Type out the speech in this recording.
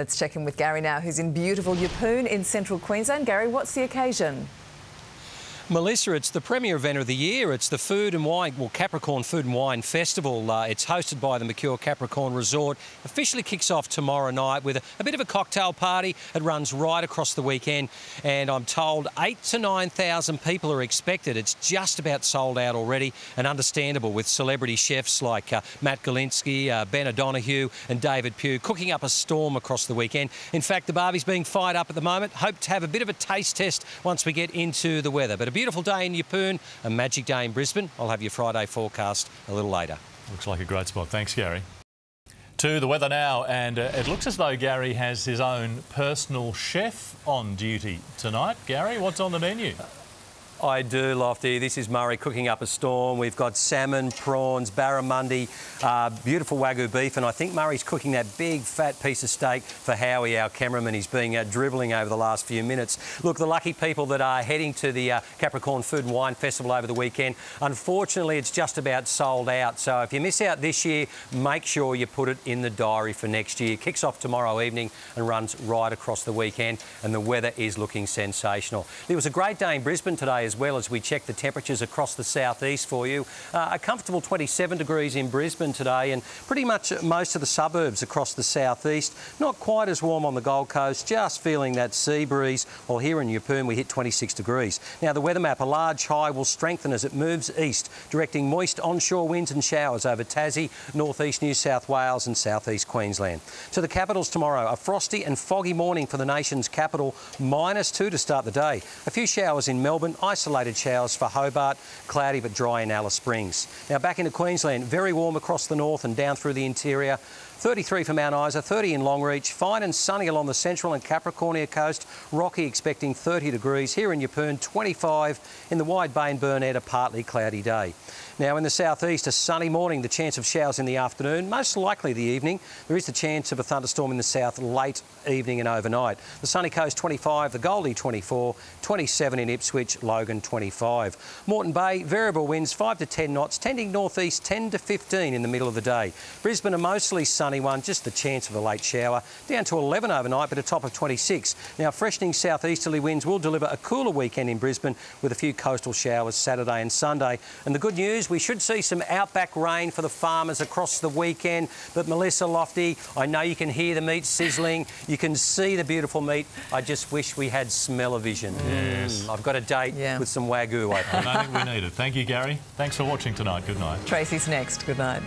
Let's check in with Gary now, who's in beautiful Yeppoon in central Queensland. Gary, what's the occasion? Melissa, it's the premier event of the year. It's the Food and Wine, well, Capricorn Food and Wine Festival. Uh, it's hosted by the Mercure Capricorn Resort. Officially kicks off tomorrow night with a, a, bit of a cocktail party. It runs right across the weekend, and I'm told eight to nine thousand people are expected. It's just about sold out already, and understandable with celebrity chefs like uh, Matt Golinski, uh, Ben O'Donoghue, and David Pugh cooking up a storm across the weekend. In fact, the barbie's being fired up at the moment. Hope to have a bit of a taste test once we get into the weather. But beautiful day in Yeppoon, a magic day in Brisbane. I'll have your Friday forecast a little later. Looks like a great spot. Thanks, Gary. To the weather now, and uh, it looks as though Gary has his own personal chef on duty tonight. Gary, what's on the menu? I do, Lofty. This is Murray cooking up a storm. We've got salmon, prawns, barramundi, uh, beautiful Wagyu beef, and I think Murray's cooking that big fat piece of steak for Howie, our cameraman. He's been uh, dribbling over the last few minutes. Look, the lucky people that are heading to the uh, Capricorn Food and Wine Festival over the weekend, unfortunately, it's just about sold out. So if you miss out this year, make sure you put it in the diary for next year. It Kicks off tomorrow evening and runs right across the weekend, and the weather is looking sensational. It was a great day in Brisbane today as well as we check the temperatures across the southeast for you. Uh, a comfortable 27 degrees in Brisbane today and pretty much most of the suburbs across the southeast. Not quite as warm on the Gold Coast, just feeling that sea breeze. Well, here in Yeppoon we hit 26 degrees. Now the weather map, a large high will strengthen as it moves east, directing moist onshore winds and showers over Tassie, northeast New South Wales and southeast Queensland. To the capitals tomorrow, a frosty and foggy morning for the nation's capital, minus two to start the day. A few showers in Melbourne, isolated showers for Hobart, cloudy but dry in Alice Springs. Now back into Queensland, very warm across the north and down through the interior. 33 for Mount Isa, 30 in Longreach, fine and sunny along the central and Capricornia coast. Rocky expecting 30 degrees. Here in Yeppoon, 25. In the Wide Bay and Burnett, a partly cloudy day. Now in the southeast, a sunny morning, the chance of showers in the afternoon, most likely the evening. There is the chance of a thunderstorm in the south late evening and overnight. The sunny coast 25, the Goldie 24, 27 in Ipswich, Logan 25. Moreton Bay, variable winds 5 to 10 knots, tending northeast 10 to 15 in the middle of the day. Brisbane, a mostly sunny one, just the chance of a late shower, down to 11 overnight, but a top of 26. Now freshening southeasterly winds will deliver a cooler weekend in Brisbane with a few coastal showers Saturday and Sunday. And the good news, we should see some outback rain for the farmers across the weekend. But Melissa Lofty, I know you can hear the meat sizzling. You can see the beautiful meat. I just wish we had smell-o-vision. Yes. Mm, I've got a date yeah. with some Wagyu, I think. I think we need it. Thank you, Gary. Thanks for watching tonight. Good night. Tracy's next. Good night.